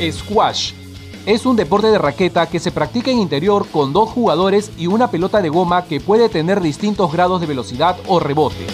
Squash. Es un deporte de raqueta que se practica en interior con dos jugadores y una pelota de goma que puede tener distintos grados de velocidad o rebote.